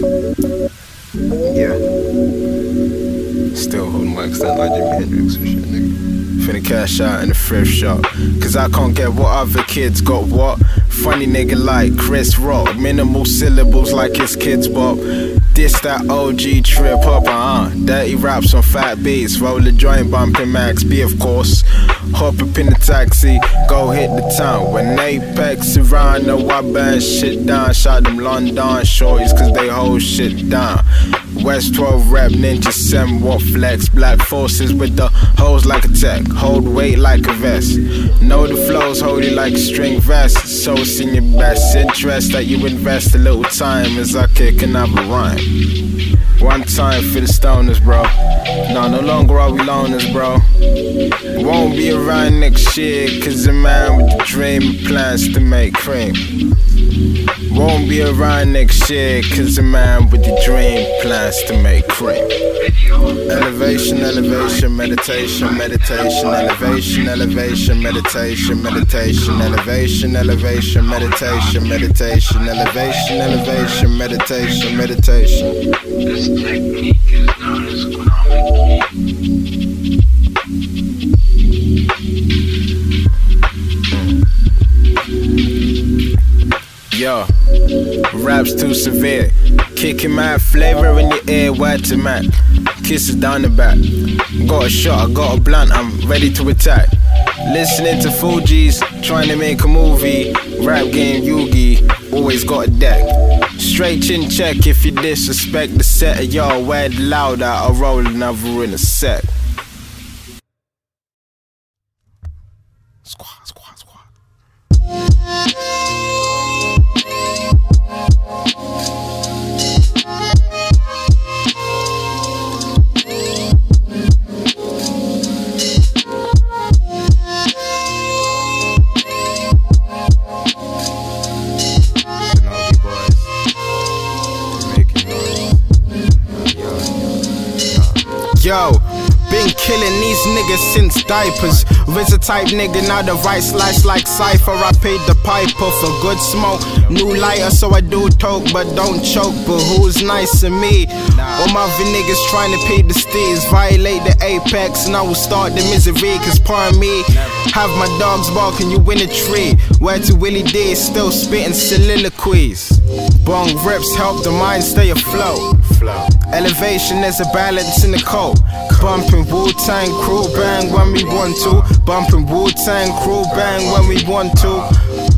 Yeah. Still holding my extent like Jimi Hendrix and shit, nigga. Finna cash out in the thrift shop. Cause I can't get what other kids got what. Funny nigga like Chris Rock. Minimal syllables like his kids bop. This that OG trip hop, uh Dirty raps on fat beats. Roll a joint bumping Max B, of course. Hop up in the taxi, go hit the town. When Apex know I burn shit down. Shot them London shorties cause they hold shit down. West 12 rep, ninja 7 what flex. Black forces with the hoes like a tech. Hold weight like a vest. Know the flows, hold it like a string vest. So it's in your best interest that you invest a little time as I kick another rhyme. One time for the stoners, bro. No, no longer are we loners, bro. Won't be around next year, cause man with the dream plans to make cream. Won't be around next year, cause man with the dream plans to make cream. Elevation, elevation, meditation, meditation, elevation, elevation, meditation, meditation, elevation, elevation, meditation, meditation, elevation, elevation, meditation, meditation. This technique is Yo, rap's too severe. Kicking my flavor in your ear, word to man. Kisses down the back. Got a shot, I got a blunt, I'm ready to attack. Listening to Fugees, trying to make a movie. Rap game Yugi, always got a deck. Straight chin check if you disrespect the set of y'all. Word louder, I'll roll another in a squad, squad. Since diapers. Riz a type nigga, now the right slice like Cypher. I paid the piper for good smoke. New lighter, so I do talk, but don't choke. But who's nice to me? All my other niggas trying to pay the steers, violate the apex, and I will start the misery. Cause pardon me, have my dogs barking, you in a tree. Where to Willie D, still spitting soliloquies. Bong rips help the mind stay afloat. Elevation, there's a balance in the coat. Bumping Wu Tang crew bang when we want to. Bumping Wu Tang crew bang when we want to.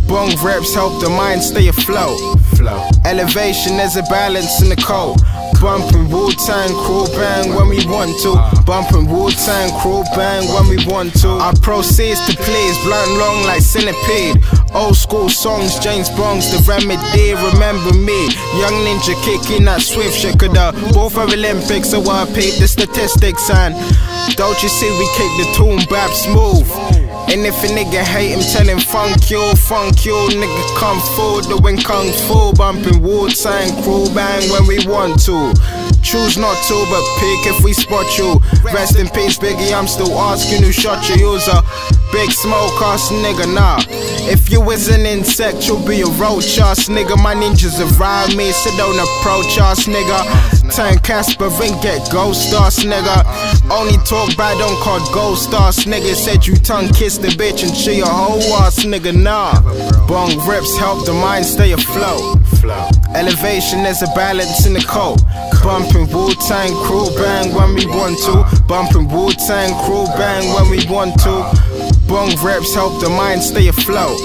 Bong reps help the mind stay afloat. Elevation, there's a balance in the coat. Bumping Wu Tang crew bang when we want to. Uh. Bumping Wu Tang crew bang when we want to. I proceeds to please, blunt long like centipede. Old school songs, James Bronx, the remedy. Remember me, young ninja kicking that swift shit. Could both are Olympics, so I paid the statistics. And don't you see, we kick the tune bap smooth. And if a nigga hate him, tell him funk you, funk you, nigga come forward, doing kung fu, bumping Wu Tang crew bang when we want to. Choose not to, but pick if we spot you. Rest in peace, Biggie. I'm still asking who shot you. Use a big smoke ass nigga, nah. If you is an insect, you'll be a roach ass nigga. My ninjas around me, so don't approach us, nigga. Turn Casper and get ghost ass nigga. Only talk bad on call ghost ass nigga. Said you tongue kiss the bitch and she a hoe ass nigga, nah. Bong rips help the mind stay afloat. Elevation, there's a balance in the coat. Bumping Wu Tang crew bang when we want to. Bumping Wu Tang crew bang when we want to. Bong reps help the mind stay afloat.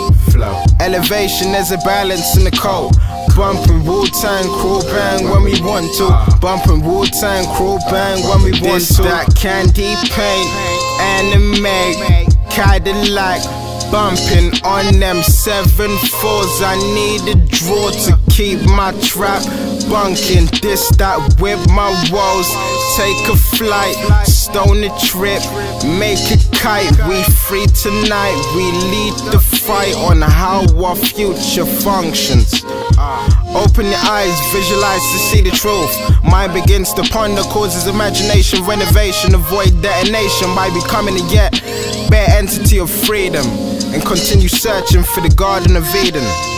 Elevation, there's a balance in the coat. Bumping Wu Tang crew bang when we want to. Uh. Bumping Wu Tang crew bang when we want to. that candy paint, anime, kinda like bumping on them seven fours. I need a draw to keep my trap bunking. This that with my woes. Take a flight, stone a trip, make a kite. We free tonight. We lead the fight on how our future functions. Uh, open your eyes, visualize to see the truth. Mind begins to ponder, causes imagination, renovation, avoid detonation by becoming a yet bare entity of freedom and continue searching for the Garden of Eden.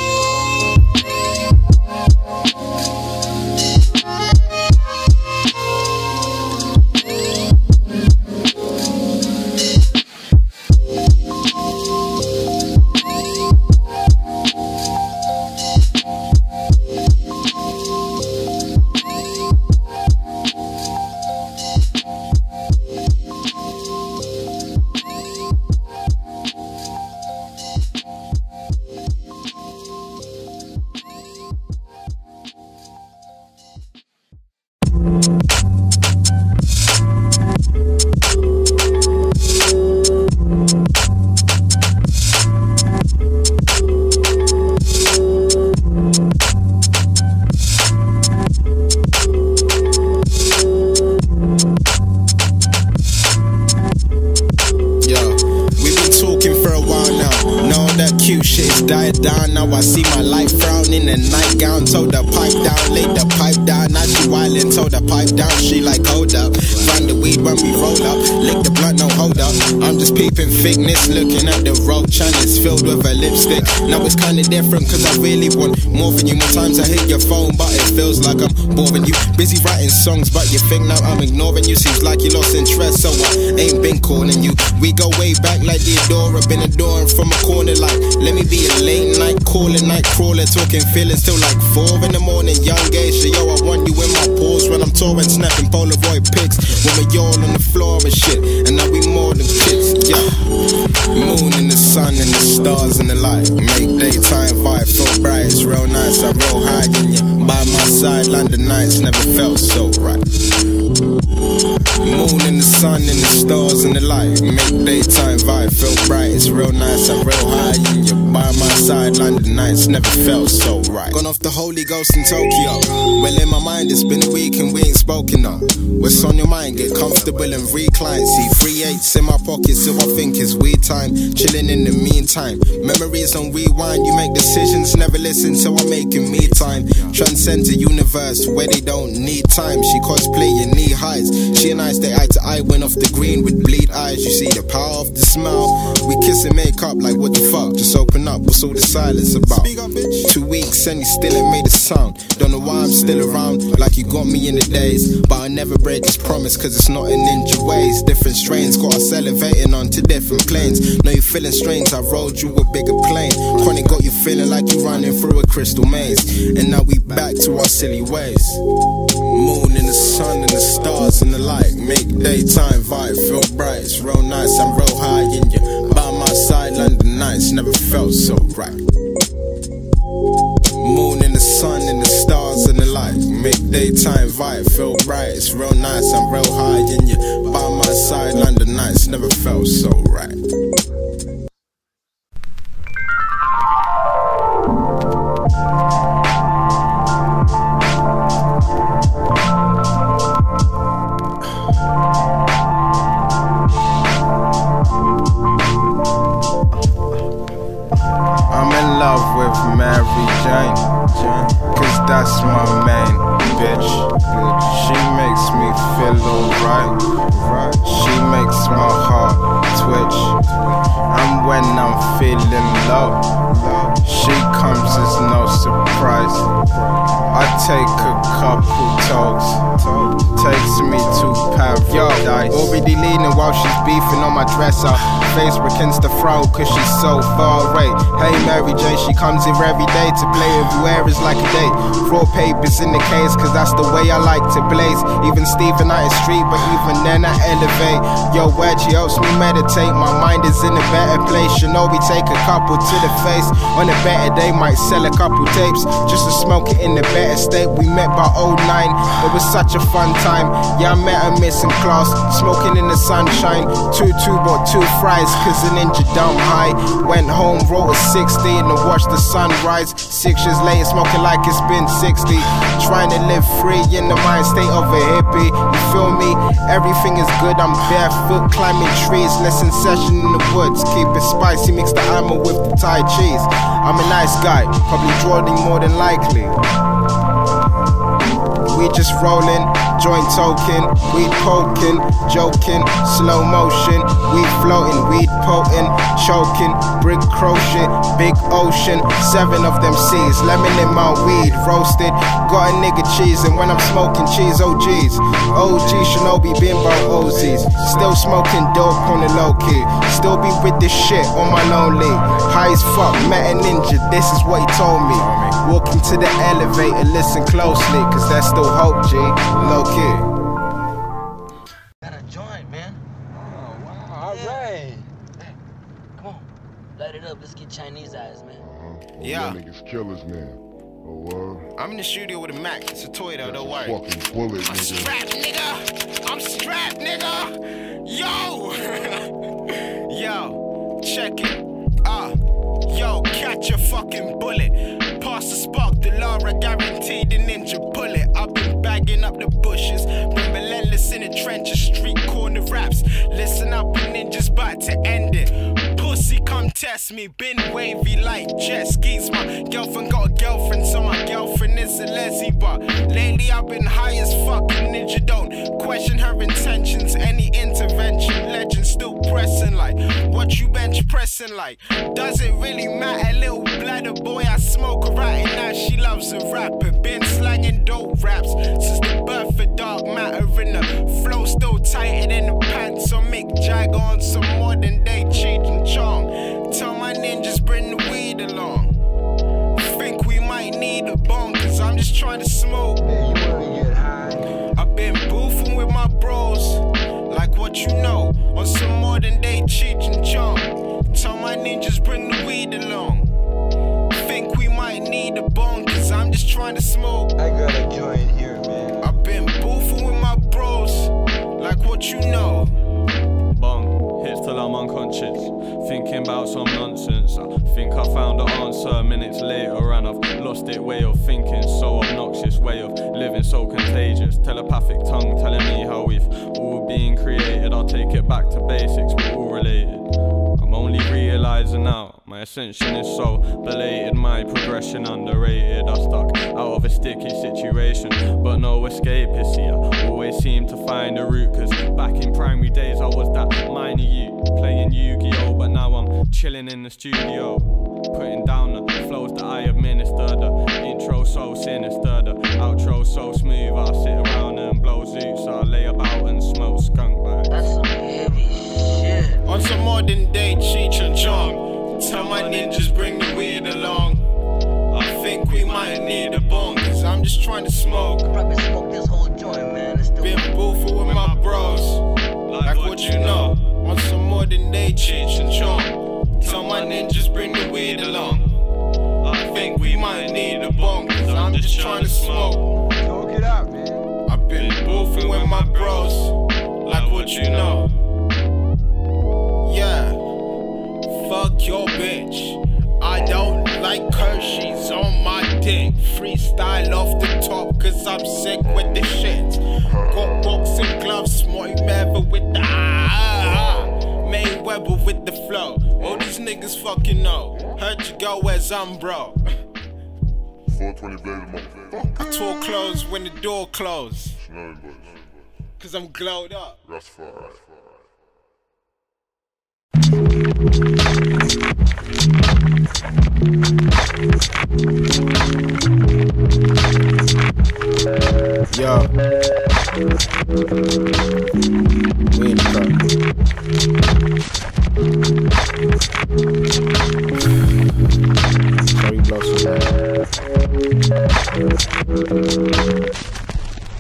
Want more from you. More times I hit your phone, but it feels like I'm boring you. Busy writing songs, but you think now I'm ignoring you. Seems like you lost interest, so I ain't been calling you. We go way back like Theodora, been adoring from a corner like let me be a late night calling, night crawler, talking feelings till like four in the morning. Young geisha, yo, I want you in my paws when I'm touring, snapping Polaroid pics when we're all on the floor and shit. And now we more than kids, yeah. Moon and the sun and the stars and the light make daytime vibe feel real. I roll high in you by my side. London nights never felt so right. Moon and the sun and the stars and the light make daytime vibe feel bright. It's real nice. I'm real high and you're by my side. London nights never felt so right. Gone off the Holy Ghost in Tokyo. Well, in my mind it's been a week and we ain't spoken up. What's on your mind? Get comfortable and recline. See three eights in my pocket, so I think it's weed time. Chilling in the meantime. Memories on rewind. You make decisions, never listen, so I'm making me time. Transcend the universe where they don't need time. She cosplay in knee highs. She and I stay eye to eye, went off the green with bleed eyes. You see the power of the smile. We kiss and make up like what the fuck? Just open up, what's all the silence about? Two weeks and you still ain't made a sound. Don't know why I'm still around, got me in the days. But I never break this promise, cause it's not in ninja ways. Different strains, got us elevating onto different planes. Know you feeling strange, I rode you a bigger plane. Chronic got you feeling like you running through a crystal maze. And now we back to our silly ways. Moon and the sun and the stars and the light make daytime vibe feel bright. It's real nice, I'm real high in you. By my side, London nights never felt so right. Moon and the sun and the daytime vibe feel bright. It's real nice, I'm real high in you. By my side, London nights never felt so right. I'm in love with Mary Jane, cause that's my main bitch. She makes me feel alright, she makes my heart twitch. And when I'm feeling low, she comes as no surprise. I take a couple talks, takes me to paradise. Already leaning while she's beefing on my dresser. Facebook Insta fro, cause she's so far away. Hey Mary J, she comes here every day to play air is like a day. Raw papers in the case, cause that's the way I like to blaze. Even Stephen I in street, but even then I elevate. Yo, she helps me meditate. My mind is in a better place. You know, we take a couple to the face. On a better day, might sell a couple tapes just to smoke it in a better state. We met by 09, it was such a fun time. Yeah, I met her missing class, smoking in the sunshine. Two, two, bought two fries, cause a ninja dumb high. Went home, wrote a 60 and watched the sunrise. Six years later, smoking like it's been 60. Trying to live free in the mind state of a hippie. You feel me? Everything is good, I'm barefoot, climbing trees. Session in the woods, keep it spicy, mix the ammo with the Thai cheese. I'm a nice guy, probably Jordan more than likely. We just rolling, joint token, weed poking, joking, slow motion, we floating, weed potent, choking, brick crochet, big ocean, seven of them C's, lemon in my weed, roasted, got a nigga cheese, and when I'm smoking cheese, geez, OG Shinobi bimbo OZs, still smoking dope on the low key, still be with this shit on my lonely, high as fuck, met a ninja, this is what he told me, walking to the elevator, listen closely, cause that's still hope, G, low key. Got a joint, man. Oh, wow. All Yeah. right. Come on. Light it up. Let's get Chinese eyes, man. Yeah. Y'all niggas killers now. word? I'm in the studio with a Mac. It's a toy though, don't worry. Fucking bullet, I'm nigga. strapped, nigga. I'm strapped, nigga. Yo. yo, check it. Ah, yo, catch a fucking bullet. Pass the spark, the Lara guaranteed the ninja bullet. I've been bagging up the bushes, been relentless in the trenches, street corner raps. Listen up, and ninjas about to end it. Come test me. Been wavy like jet skis. My girlfriend got a girlfriend, so my girlfriend is a leslie. But lately I've been high as fuck. Ninja don't question her intentions. Any intervention, legend still pressing like what you bench pressing like. Does it really matter? Little bladder boy, I smoke a rat and now she loves a rapper. Trying to smoke. I've been boofing with my bros, like what you know, on some modern day cheech and chong. Tell my ninjas bring the weed along. Think we might need a bong, cause I'm just trying to smoke. I got a joint here, man. I've been boofing with my bros, like what you know. Bong, hits till I'm unconscious. Thinking about some nonsense. I think I found the answer minutes later, and I've lost it. Way of thinking, so obnoxious. Way of living, so contagious. Telepathic tongue telling me how we've all been created. I'll take it back to basics, we're all related. I'm only realizing now my ascension is so belated, my progression underrated. I stuck out of a sticky situation, but no escape is here. Always seem to find a route, cause back in primary days I was that minor you playing Yu Gi Oh! But now I'm chilling in the studio, putting down the flows that I administer. The intro so sinister, the outro so smooth. I sit around and blow zoots, I lay about and smoke skunk bags. That's some heavy shit. On some modern day Cheech and Chong. Tell my ninjas bring the weed along. I think we might need a bong, cause I'm just trying to smoke. Probably smoke this whole joint, man. It's still Been boofing with my bros, like what you know. On some modern day Cheech and Chong. Tell my ninjas bring the weed along. I think we might need a bong, cause I'm just trying to smoke. Smoke it out, man. I've been boofing with my bros, like what you know. Yeah, fuck your bitch. I don't like her, she's on my dick. Freestyle off the top, cause I'm sick with the shit. Got boxing gloves, Mayweather with the ah. Mayweather with the flow. All these niggas fucking know. Heard you go where's bro. 420 blaze, motherfucker. I tore clothes when the door closed. Cause I'm glowed up. Rastafari. Yo. We in the car.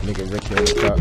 Nigga Ricky in the cut.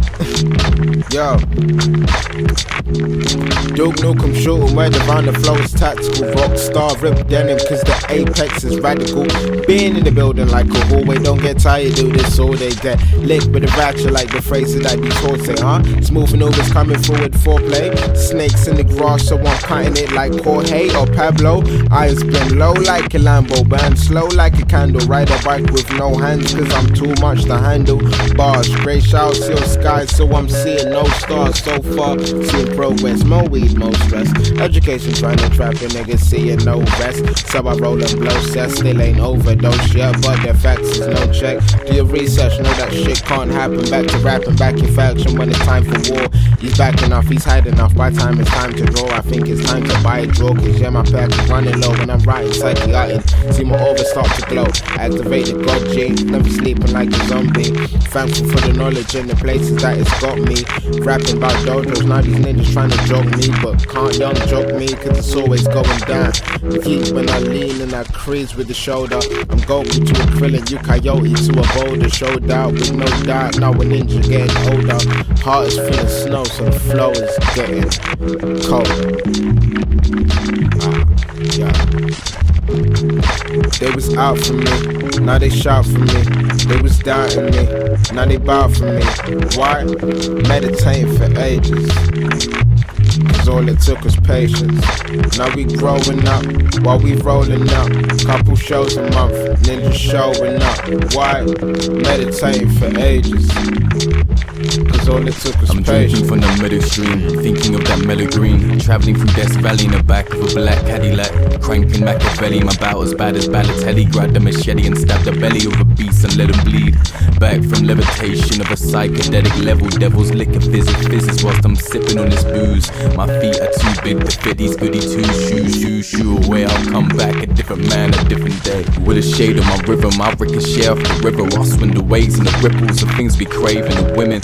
Yo. Duke Nukem shooting where the round the flow is tactical. Rockstar rip denim cause the apex is radical. Being in the building like a hallway, don't get tired, do this all day. Get licked with a ratchet like the phrases that these hoes say, huh? Smooth maneuvers coming forward foreplay. Snakes in the grass, so I'm cutting it like Jorge or Pablo. Eyes been low like a Lambo, burn slow like a candle. Ride a bike with no hands cause I'm too much to handle. Bars, grey showers, seal sky, so I'm seeing no stars so far. Seeing progress, more weed, more stress. Education trying to trap a nigga, seeing no rest. So I roll and blow sets, still ain't overdose yet, but the facts is no check. Do your research, know that shit can't happen. Back to rapping, back in faction when it's time for war. He's backing off, he's hiding off. By time it's time to draw, I think it's time to buy a draw. Cause yeah, my pack is running low when I'm writing psychiatric. See my aura start to glow. Activate the god G, never sleeping like a zombie. Thankful for the knowledge and the places that it's got me. Rapping about dojos, now these niggas trying to joke me, but can't young joke me, cause it's always going down. Keep when I lean and I crease with the shoulder. I'm Goku to a Krillin, you Coyote to a boulder. Showed out with no doubt, now a ninja getting older. Heart is feeling snow, so the flow is getting colder. Ah, yeah. They was out for me, now they shout for me. They was doubting me, now they bow for me. Why? Meditating for ages. Cause all it took was patience. Now we growing up while we rolling up. Couple shows a month, ninja showing up. Why? Meditating for ages. All it took was I'm drinking from the middle stream, thinking of that mellow green. Traveling through Death Valley in the back of a black Cadillac. Cranking Machiavelli, my as bad as Balotelli. Grabbed a machete and stabbed the belly of a beast and let him bleed. Back from levitation of a psychedelic level. Devil's liquor fizz fizzes whilst I'm sipping on this booze. My feet are too big to fit these goody two shoes. Shoo, shoo away, I'll come back a different man, a different day. With a shade of my rhythm, I ricochet off the river. I'll swim the waves and the ripples of things we crave and the women.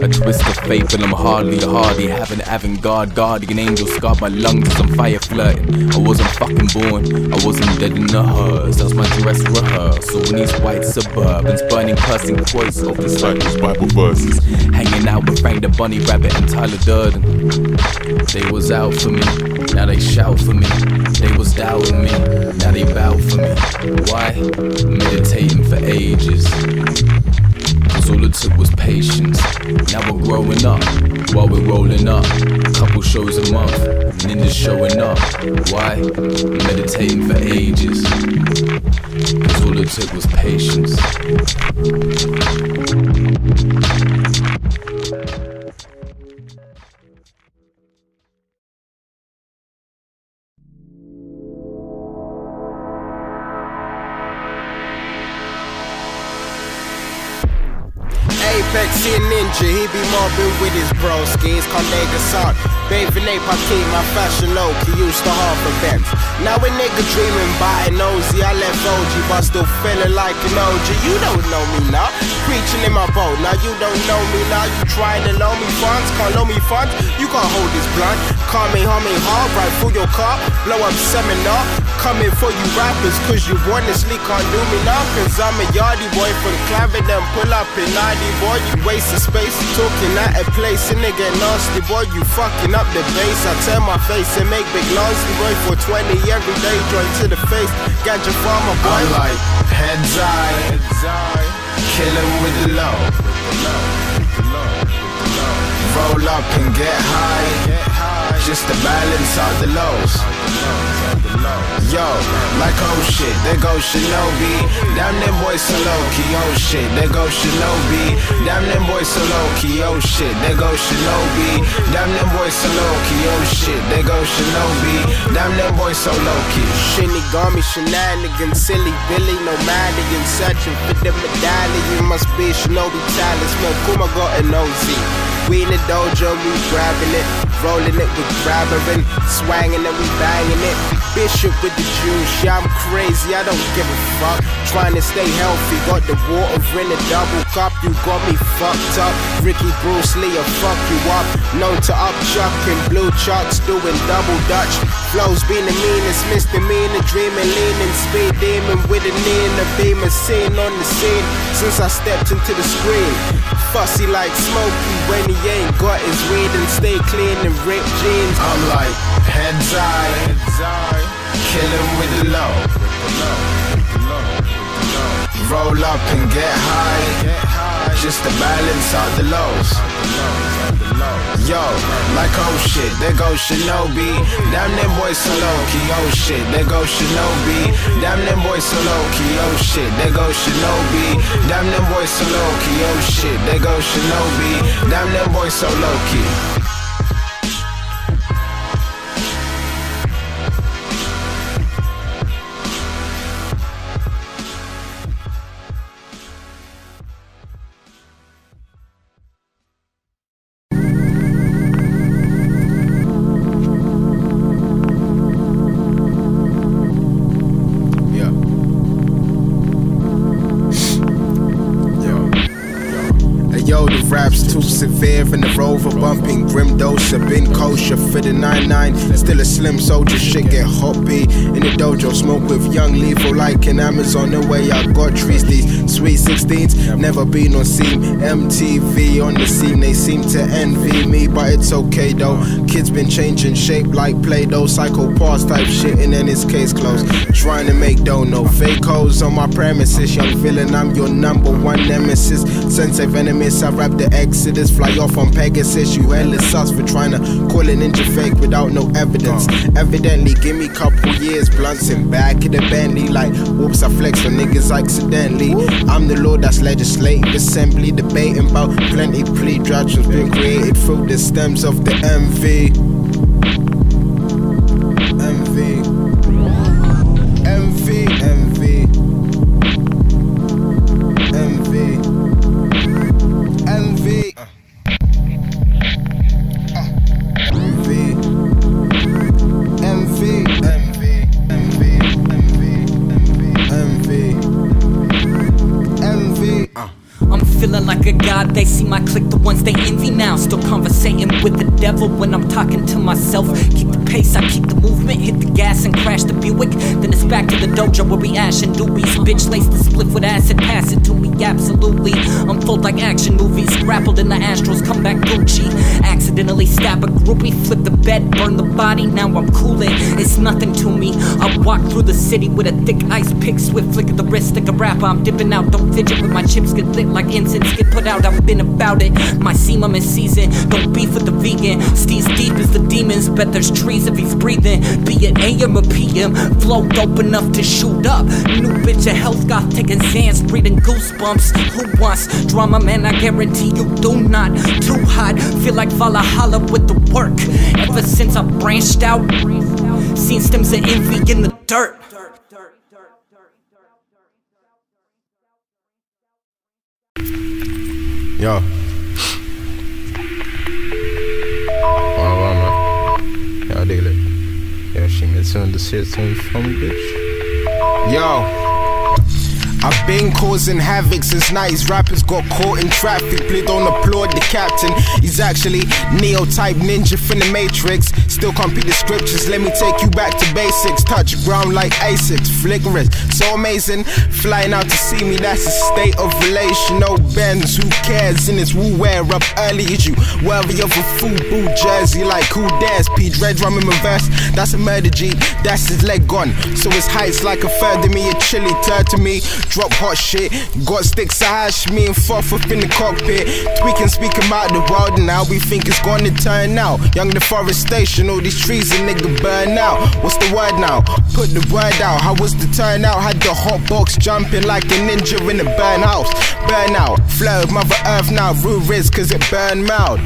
A twist of fate, but I'm hardly hardy. Having avant-garde guardian angel scarred my lungs as I'm fire flirting. I wasn't fucking born, I wasn't dead in the hearse. That's my dress rehearsal. In these white suburbans, burning cursing quotes off the these Bible verses. Hanging out with Frank the Bunny Rabbit and Tyler Durden. They was out for me, now they shout for me. They was doubting me, now they bow for me. Why? Meditating for ages. All it took was patience. Now we're growing up while we're rolling up. Couple shows a month, ninjas showing up. Why? Meditating for ages. Cause all it took was patience. Mobbing with his broskies. Conde Baby ape Hakeem, my fashion low, he used to half a Benz. Now a nigga dreaming by an nosy, I left OG, but still feeling like an OG. You don't know me now, preaching in my boat. Now you don't know me now, you trying to loan me funds, can't loan me funds, you can't hold this blunt. Call me homie hard, right through your car, blow up seminar. Coming for you rappers, cause you honestly can't do me now. Cause I'm a yardie boy from Clarendon, pull up in 90 boy. You waste of space, talking at a place, and nigga nasty boy. You fucking up the bass. I turn my face and make big nasty boy for 20 every day. Joint to the face, ganja farmer boy. I'm like heads high, kill him with the low. Roll up and get high, just to balance out the lows. Yo, like oh shit, there goes Shinobi. Damn them boys so low key, oh shit, there goes Shinobi. Damn them boys so low key, oh shit, there goes Shinobi. Damn them boys so low key, oh shit, there goes Shinobi. Damn them boys so low key. Shinigami shenanigans, silly Billy, no Madigan, searching for the medallion. Must be Shinobi talisman. Kuma got an OZ. We in the dojo, we grabbing it, rolling it with grabbering, swanging it, we banging it. Bishop with the juice, yeah, I'm crazy, I don't give a fuck. Trying to stay healthy, got the water in a double cup, you got me fucked up. Ricky Bruce Lee, will fuck you up. Known to up chucking blue chucks, doing double dutch. Flows being the meanest, misdemeanor, dreaming, leaning, speed demon with a knee in the beam, and seen on the scene since I stepped into the screen. Fussy like Smokey when he ain't got his weed and stay clean and ripped jeans. I'm like heads high, kill him with the low. Roll up and get high, just to balance out the lows. Yo, like oh shit, there goes Shinobi. Damn them boys so low key, oh shit, there goes Shinobi. Damn them boys so low key, oh shit, there goes Shinobi. Damn them boys so low key, oh shit, there goes Shinobi. Damn them boys so key. Rover bumping grim dose. I've been kosher for the 9-9. Still a slim soldier, shit get hoppy. In the dojo, smoke with young lethal like an Amazon. The way I got trees, these sweet 16s. Never been on scene. MTV on the scene, they seem to envy me, but it's okay though. Kids been changing shape like Play Doh, psychopaths type shit, and then it's case closed. Trying to make dough, no fake hoes on my premises. Young villain, I'm your number one nemesis. Sensei venomous, I rap the exodus. Fly off on Pegasus, you hella sus for trying to call an ninja fake without no evidence. Evidently, give me couple years, blunts in back of the Bentley. Like, whoops, I flex on niggas accidentally. I'm the lord that's legislative assembly, debating about plenty plea judgments been created through the stems of the. MV. In the Astros, come back Gucci. Accidentally stab a groupie, flip the bed, burn the body, now I'm cooling. It's nothing to me. I walk through the city with a thick ice pick, swift flick of the wrist, stick a rapper, I'm dipping out. Don't fidget with my chips, get lit like incense, get put out. I've been about it. My seam, in season. Don't beef with the vegan. Steve's deep as the demons. Bet there's trees if he's breathing. Be it AM or PM. Flow dope enough to shoot up. New bitch, a health goth taking Xans, breathing goosebumps. Who wants drama, man? I guarantee you do not. Too hot. Feel like Valhalla with the work. Ever since I branched out, seen stems of envy in the dirt. Yo. Wow, man. Ja, det är det. Jag känner sönder shit som fan bitch. Yo. I've been causing havoc since 90s rappers got caught in traffic. Please don't applaud the captain. He's actually Neo type ninja from the Matrix. Still can't beat the scriptures. Let me take you back to basics. Touch ground like Asics. Flickering, so amazing. Flying out to see me, that's a state of relation. No bends, who cares? In his woo wear up early as you. Worthy of a FUBU jersey, like who dares? P Dread drumming reverse. That's a murder G. That's his leg gone. So his height's like a third of me, a chilly third to me. Drop hot shit. Got sticks to hash me and fuck up in the cockpit. Tweaking, speaking about the world, and now we think it's gonna turn out. Young deforestation, all these trees a nigga burn out. What's the word now? Put the word out. How was the turnout? Had the hot box jumping like a ninja in a burn house. Burn out. Flow, Mother Earth now. Rule risk cause it burn out.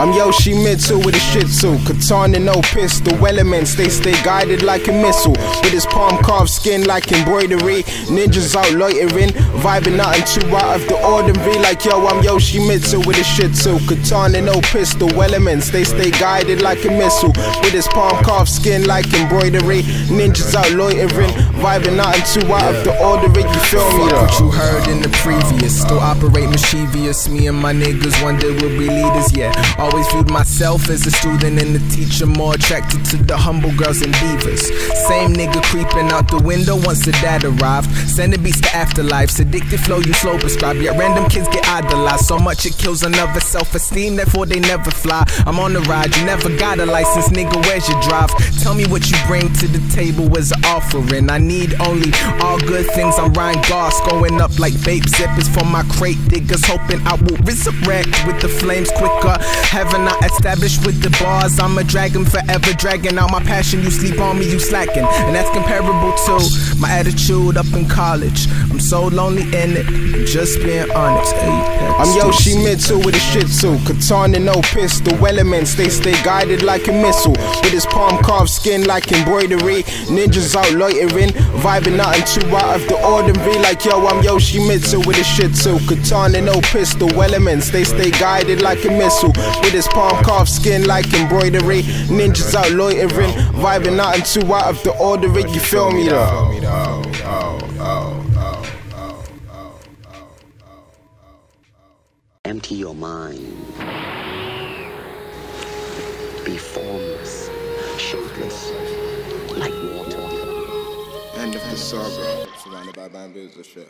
I'm Yoshimitsu with a shih tzu, katana no pistol, elements they stay guided like a missile. With his palm carved skin like embroidery, ninjas out loitering, vibing nothing too out of the ordinary. Like yo, I'm Yoshimitsu with a shih tzu, katana no pistol, elements they stay guided like a missile. With his palm carved skin like embroidery, ninjas out loitering, vibing nothing too out of the ordinary. You feel me? Fuck what you heard in the previous. Still operate mischievous. Me and my niggas one day will be leaders. Yeah, always viewed myself as a student and a teacher, more attracted to the humble girls and divas. Same nigga creeping out the window once the dad arrived. Sending beats to afterlife. Addicted flow you slow prescribe. Yeah, random kids get idolized so much it kills another self-esteem. Therefore they never fly. I'm on the ride. You never got a license, nigga. Where's your drive? Tell me what you bring to the table as an offering. I need only all good things. I'm Ryan Goss going up like vape zippers for my crate diggers. Hoping I will resurrect with the flames quicker. Heaven I established with the bars. I'm a dragon forever, dragging out my passion. You sleep on me, you slacking. And that's comparable to my attitude up in college. I'm so lonely in it. I'm just being honest. I'm to Yoshimitsu with a shih tzu, katana no pistol, elements they stay guided like a missile. With his palm carved skin like embroidery, ninjas out loitering, vibing nothing too out of the ordinary. Like yo, I'm Yoshimitsu with a shih tzu, katana no pistol, elements they stay guided like a missile. With Raiders, palm carved skin like embroidery. Ninjas out loitering, vibing out and too out of the ordinary. You feel me though? Empty your mind. Be formless, shapeless, like water. The saga. Surrounded by bamboos and shit.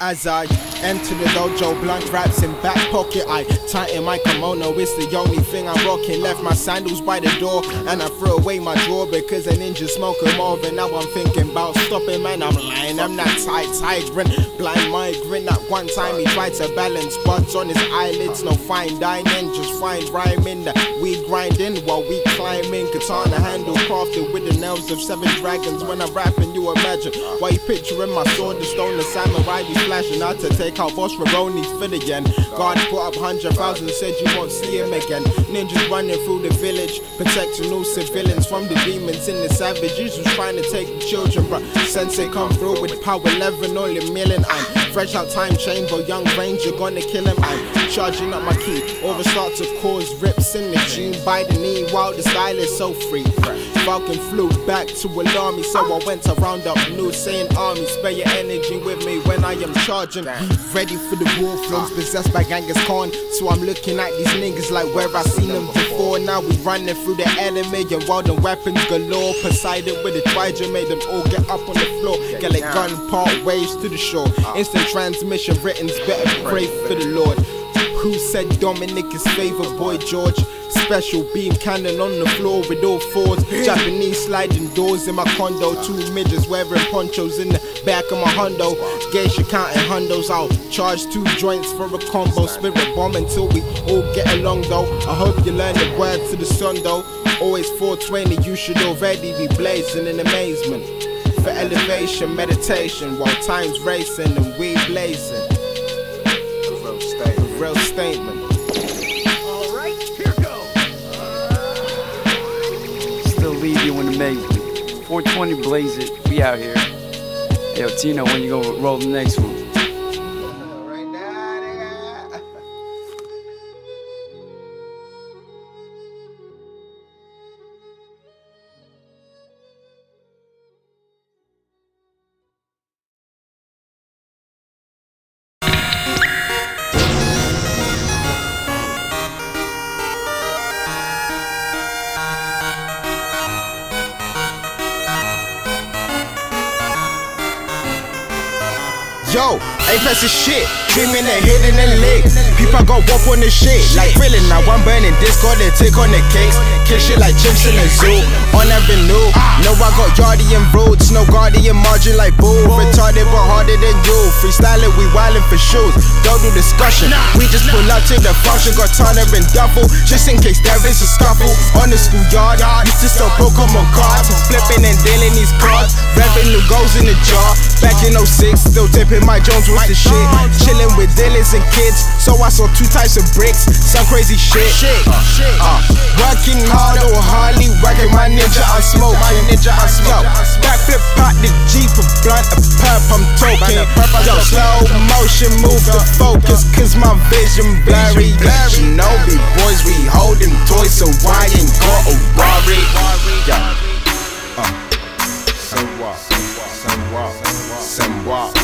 As I enter the dojo, blunt wraps in back pocket. I tighten my kimono, it's the only thing I'm rocking. Left my sandals by the door, and I threw away my drawer because a ninja smoking more. And now I'm thinking about stopping, man. I'm lying, I'm not tight, tigrant, blind migrant. At one time he tried to balance buds on his eyelids, no fine dining, just fine rhyming. The weed grinding while we climbing. Katana handle crafted with the nails of seven dragons. When I'm rapping, you imagine why you picturing my sword, the stone, the samurai be flashing out to take out boss Ronnie's fit again. God put up hundred thousand, said you won't see him again. Ninjas running through the village, protecting all civilians from the demons and the savages who's trying to take the children. But Sensei come through with power 11, only million. I'm fresh out time chamber, young ranger gonna kill him. I'm charging up my key, over start to cause rips in the gene by the knee while the style is so free. Falcon flew back to alarm me, so I went to round up news saying army. Spare your energy with me when I am charging. Ready for the war flows, possessed by Genghis Khan. So I'm looking at these niggas like where I seen them before. Now we running through the enemy and wielding weapons galore. Poseidon with a trident made them all get up on the floor. Get like gun part waves to the shore. Instant transmission written's better pray for the Lord. Who said Dominic is favorite boy George? Special beam cannon on the floor with all fours. Japanese sliding doors in my condo. Two midgets wearing ponchos in the back of my Hondo. Geisha counting hundos. I'll charge two joints for a combo. Spirit bomb until we all get along though. I hope you learn the word to the sun though. Always 420, you should already be blazing in amazement. For elevation, meditation, while time's racing and we blazing. A real statement. A real statement. 420 blaze it. We out here. Yo, Tino, when you gonna roll the next one? And hitting the lick. People go up on the shit. Grilling, now I'm burning Discord and take on the cakes. Kiss shit like chimps in the zoo. On avenue. No, I got Yardian roots. No guardian margin like boo. Retarded but harder than you. Freestyling, we wildin' for shoes. Don't do discussion. We just pull up to the function. Got Turner and Duffel. Just in case there is a scuffle. On the schoolyard. Used to sell Pokemon cards. Flipping and dealing these cards. Revenue goes in the jar. Back in 06, still dipping my Jones with the shit. Chilling with dealers and kids. So I saw two types of bricks. Some crazy shit. shit. Uh. Uh, working hard on Harley, rocking my ninja, I'm smoking. Ninja, I'm. Backflip out the G for blunt, a perp, I'm talking. Yo, slow motion, move the focus, cause my vision blurry. You know, be boys, we holding toys, so why ain't got a Rari? Yeah. Uh. Some walk, some walk, some walk.